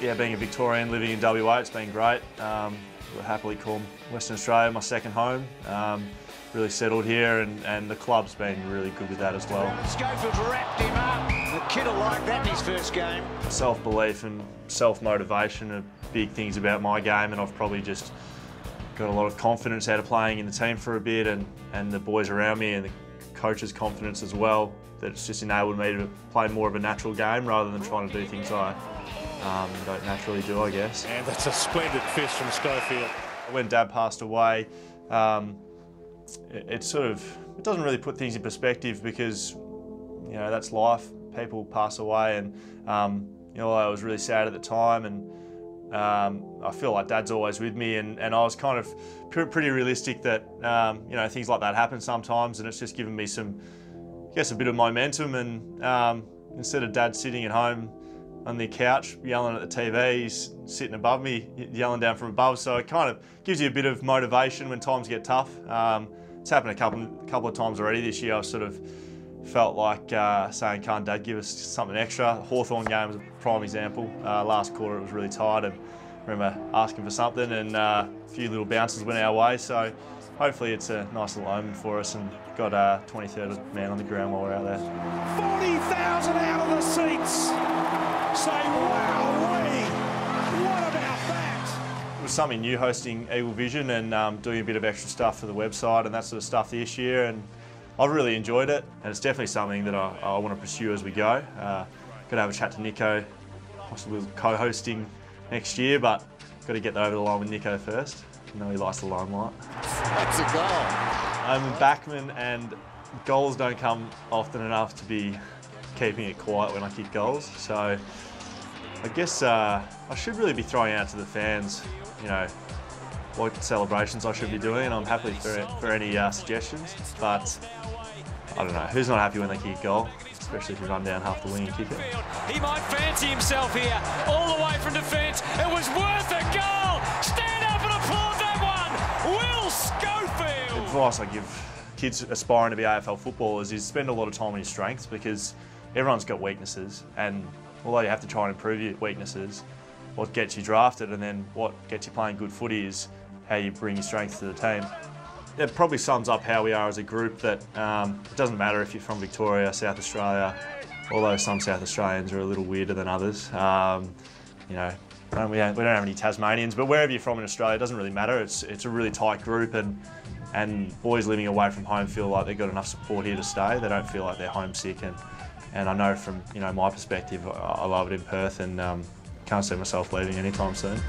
yeah, being a Victorian living in WA, it's been great. Um, we'll happily call Western Australia my second home. Um, really settled here and, and the club's been really good with that as well. Schofield's wrapped him up. The kid will like that in his first game. Self-belief and self-motivation are big things about my game and I've probably just got a lot of confidence out of playing in the team for a bit and, and the boys around me and the coach's confidence as well that it's just enabled me to play more of a natural game rather than trying to do things I um, don't naturally do, I guess. And that's a splendid fist from Schofield. When Dad passed away, um, it, it, sort of it doesn't really put things in perspective because you know that's life. People pass away, and um, you know I was really sad at the time, and um, I feel like Dad's always with me, and, and I was kind of pretty realistic that um, you know things like that happen sometimes, and it's just given me some, I guess, a bit of momentum. And um, instead of Dad sitting at home on the couch yelling at the TV, he's sitting above me yelling down from above. So it kind of gives you a bit of motivation when times get tough. Um, it's happened a couple couple of times already this year. I've sort of felt like uh, saying, "Can't Dad give us something extra?" Hawthorn game was a prime example. Uh, last quarter it was really tight, and I remember asking for something, and uh, a few little bounces went our way. So hopefully it's a nice little omen for us, and got a 23rd man on the ground while we're out there. Say, wow, what about that? It was something new hosting Eagle Vision and um, doing a bit of extra stuff for the website and that sort of stuff this year. And I've really enjoyed it, and it's definitely something that I, I want to pursue as we go. Uh, got to have a chat to Nico, possibly co-hosting next year, but got to get that over the line with Nico first. I know he likes the limelight. That's a goal. I'm a backman, and goals don't come often enough to be keeping it quiet when I kick goals. So I guess uh, I should really be throwing out to the fans, you know, what celebrations I should be doing, and I'm happy for, for any uh, suggestions. But I don't know, who's not happy when they kick a goal, especially if you run down half the wing and kick it. He might fancy himself here, all the way from defence. It was worth a goal. Stand up and applaud that one. Will Schofield. Advice I give kids aspiring to be AFL footballers is spend a lot of time on your strengths because everyone's got weaknesses, and although you have to try and improve your weaknesses, what gets you drafted and then what gets you playing good footy is how you bring your strengths to the team. It probably sums up how we are as a group that um, it doesn't matter if you're from Victoria, South Australia, although some South Australians are a little weirder than others. Um, you know, we don't, we don't have any Tasmanians, but wherever you're from in Australia, it doesn't really matter. It's, it's a really tight group and and boys living away from home feel like they've got enough support here to stay. They don't feel like they're homesick and and I know from you know my perspective, I love it in Perth and um, can't see myself leaving anytime soon.